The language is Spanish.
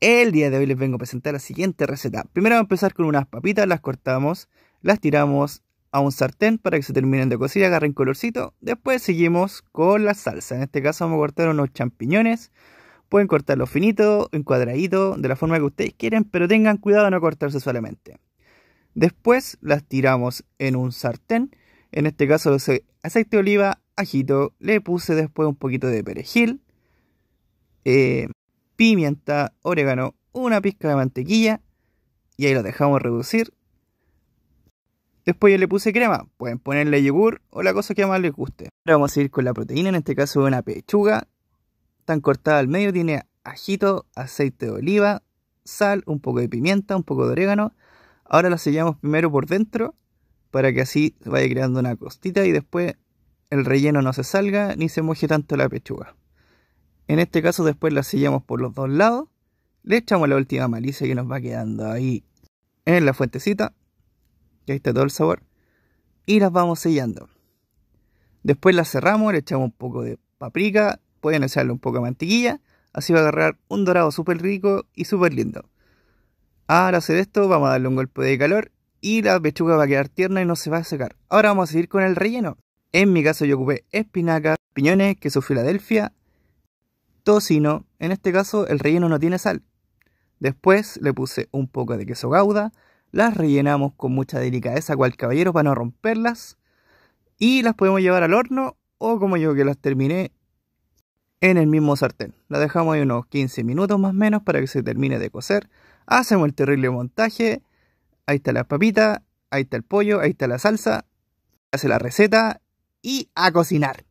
El día de hoy les vengo a presentar la siguiente receta. Primero vamos a empezar con unas papitas, las cortamos, las tiramos a un sartén para que se terminen de cocer y agarren colorcito. Después seguimos con la salsa. En este caso vamos a cortar unos champiñones. Pueden cortarlo finito, en cuadradito, de la forma que ustedes quieren, pero tengan cuidado de no cortarse solamente. Después las tiramos en un sartén. En este caso aceite de oliva, ajito. Le puse después un poquito de perejil. Eh, pimienta, orégano, una pizca de mantequilla y ahí lo dejamos reducir. Después ya le puse crema, pueden ponerle yogur o la cosa que más les guste. Ahora vamos a ir con la proteína, en este caso una pechuga, tan cortada al medio, tiene ajito, aceite de oliva, sal, un poco de pimienta, un poco de orégano. Ahora la sellamos primero por dentro para que así vaya creando una costita y después el relleno no se salga ni se moje tanto la pechuga. En este caso después la sellamos por los dos lados. Le echamos la última malicia que nos va quedando ahí en la fuentecita. Y ahí está todo el sabor. Y las vamos sellando. Después las cerramos, le echamos un poco de paprika. Pueden echarle un poco de mantequilla. Así va a agarrar un dorado súper rico y súper lindo. Ahora hacer esto, vamos a darle un golpe de calor. Y la pechuga va a quedar tierna y no se va a secar. Ahora vamos a seguir con el relleno. En mi caso yo ocupé espinacas, piñones, queso Filadelfia, tocino, en este caso el relleno no tiene sal. Después le puse un poco de queso gouda, las rellenamos con mucha delicadeza cual caballero para no romperlas y las podemos llevar al horno o como yo que las terminé en el mismo sartén. La dejamos ahí unos 15 minutos más o menos para que se termine de cocer. Hacemos el terrible montaje. Ahí está la papita, ahí está el pollo, ahí está la salsa. Hace la receta y a cocinar.